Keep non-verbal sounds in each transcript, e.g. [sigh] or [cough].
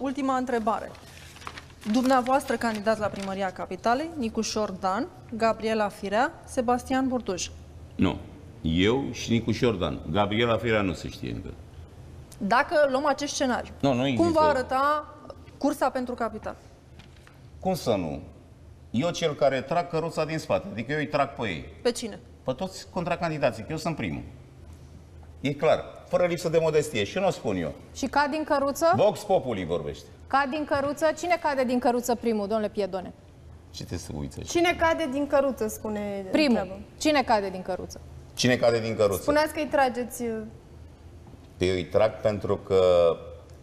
ultima întrebare. Dumneavoastră candidat la primăria capitalei, Nicușor Dan, Gabriela Firea, Sebastian Burduj. Nu. Eu și Nicușor Dan. Gabriela Firea nu se știe încă. Dacă luăm acest scenariu, Nu, nu cum există. va arăta cursa pentru capital? Cum să nu? Eu cel care trag căruța din spate, adică eu îi trag pe ei. Pe cine? Pe toți contracandidații, că eu sunt primul. E clar, fără lipsă de modestie. Și nu o spun eu. Și cad din căruță? Vox Populi vorbește. Cad din căruță? Cine cade din căruță primul, domnule Piedone? Ce te să uiți așa? Cine cade din căruță, spune Primul. întreabă. Cine cade din căruță? Cine cade din căruță? Spuneați că îi trageți... uh, Eu îi trag pentru că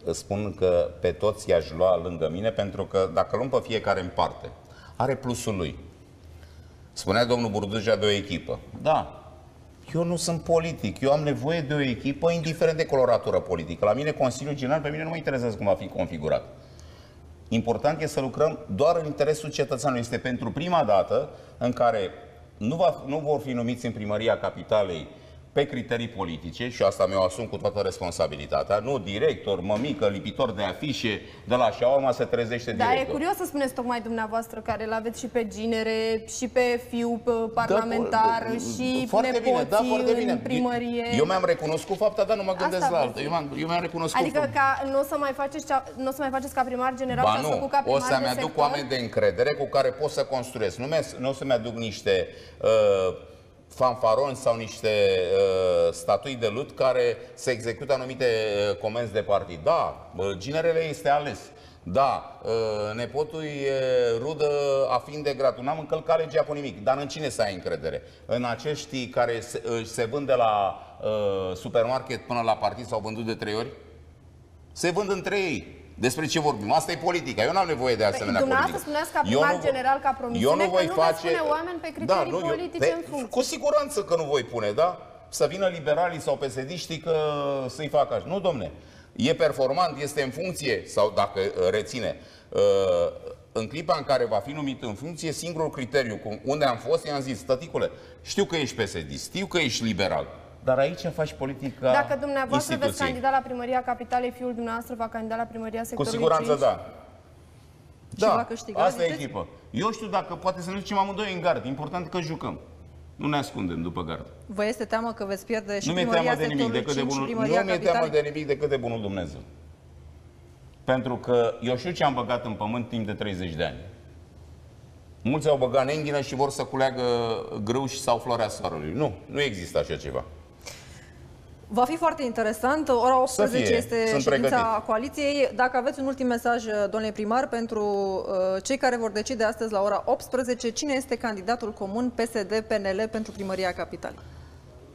îți spun că pe toți i-aș lua lângă mine, pentru că dacă luăm pe fiecare în parte, are plusul lui. Spunea domnul Burduja de o echipă. Da, eu nu sunt politic, eu am nevoie de o echipă indiferent de coloratură politică. La mine, Consiliul General, pe mine nu mă interesează cum va fi configurat. Important este să lucrăm doar în interesul cetățeanului. Este pentru prima dată în care nu, va, nu vor fi numiți în primăria capitalei pe criterii politice, și asta mi-o asum cu toată responsabilitatea, nu director, mămică, lipitor de afișe, de la șaurma se trezește Da, e director. curios să spuneți tocmai dumneavoastră care îl aveți și pe ginere, și pe fiu pe parlamentar, Da, și foarte nepoții bine, da, foarte bine. în primărie. Eu mi-am recunoscut fapta, dar nu mă gândesc Asta la vă altă. zic. Eu mi-am, eu mi-am recunoscut Adică fapta. ca nu o să mai faceți, cea- nu o să mai faceți ca primar general Ba și ați nu, făcut ca o primar să-mi de aduc sector? oameni de încredere cu care pot să construiesc. Nu, mi- nu o să-mi aduc niște uh, fanfaroni sau niște uh, statui de lut care să execută anumite uh, comenzi de partid. Da, uh, ginerele este ales. Da, uh, nepotul e rudă a fi de gratul. N-am încălcat legea pe nimic. Dar în cine să ai încredere? În acești care se, uh, se vând de la uh, supermarket până la partid sau vândut de trei ori? Se vând între ei. Despre ce vorbim? Asta e politica. Eu n-am nevoie de asemenea Păi, dumneavoastră politică. spuneați ca Eu primar nu vo- general, ca promisiune, eu nu că voi nu veți face... pune oameni pe criterii nu, eu- politice în funcție. Cu siguranță că nu voi pune, da? Să vină liberalii sau pesediștii că să-i facă așa. Nu, domne. E performant, este în funcție, sau dacă uh, reține, uh, în clipa în care va fi numit în funcție, singurul criteriu cu unde am fost, i-am zis, tăticule, știu că ești PSD, știu că ești liberal, dar aici faci politica Dacă dumneavoastră veți instituției. candida la primăria capitalei, fiul dumneavoastră va candida la primăria Cu sectorului siguranță 5? da. Da, va câștiga, asta e ziceți? echipă. Eu știu dacă poate să ne ducem amândoi în gard. Important că jucăm. Nu ne ascundem după gard. Vă este teamă că veți pierde și nu mi-e primăria teamă de nimic sectorului decât de 5 și bunul, nu primăria mi-e teamă capitalei? de nimic decât de bunul Dumnezeu. Pentru că eu știu ce am băgat în pământ timp de 30 de ani. Mulți au băgat în enghină și vor să culeagă grâuși sau floarea soarelui. Nu, nu există așa ceva. Va fi foarte interesant. Ora 18 fie. este Sunt ședința pregătit. coaliției. Dacă aveți un ultim mesaj, domnule primar, pentru uh, cei care vor decide astăzi la ora 18, cine este candidatul comun PSD-PNL pentru primăria capitalei?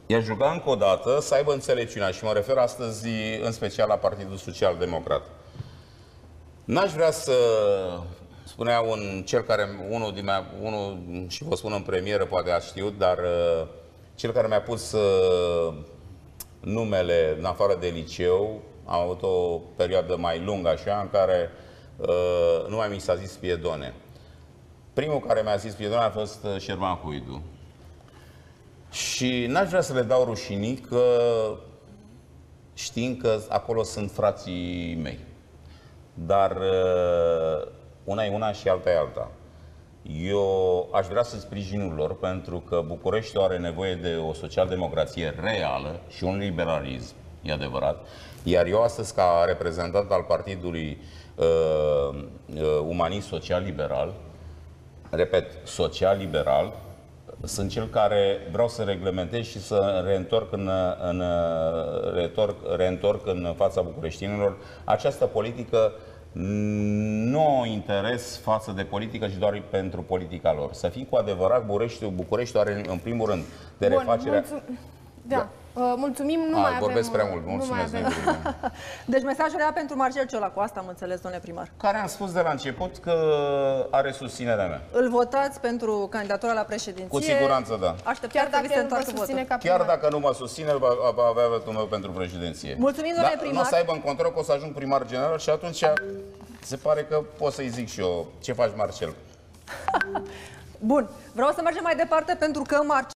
I-aș ruga încă o dată să aibă înțelepciunea și mă refer astăzi în special la Partidul Social Democrat. N-aș vrea să spunea un cel care, unul, din mea, unul și vă spun în premieră, poate a știut, dar uh, cel care mi-a pus uh, numele în afară de liceu, am avut o perioadă mai lungă așa, în care uh, nu mai mi s-a zis Piedone. Primul care mi-a zis Piedone a fost uh, Șerban Huidu. Și n-aș vrea să le dau rușinii că știind că acolo sunt frații mei. Dar uh, una e una și alta e alta. Eu aș vrea să sprijinul lor pentru că Bucureștiul are nevoie de o socialdemocrație reală și un liberalism, e adevărat. Iar eu astăzi, ca reprezentant al Partidului uh, uh, Umanist Social Liberal, repet, social-liberal, sunt cel care vreau să reglementez și să reîntorc în, în, reîntorc, reîntorc în fața bucureștinilor această politică nu o interes față de politică și doar pentru politica lor. Să fim cu adevărat, Bucureștiul, Bucureștiul are în primul rând de Bun, refacerea... mulțum- Da. Uh, mulțumim, nu A, mai avem... vorbesc prea uh, mult, nu mulțumesc. mai avem. Negru. [laughs] Deci mesajul era pentru Marcel Ciolacu, asta am înțeles, domnule primar. Care am spus de la început că are susținerea mea. Îl votați pentru candidatura la președinție? Cu siguranță, da. Așteptăm Chiar să dacă vi se el nu vă întoarcă susține votul. ca primar. Chiar dacă nu mă susține, va, va avea vetul meu pentru președinție. Mulțumim, domnule Dar primar. Nu o să aibă în control că o să ajung primar general și atunci se pare că pot să-i zic și eu ce faci, Marcel. [laughs] Bun, vreau să mergem mai departe pentru că Marcel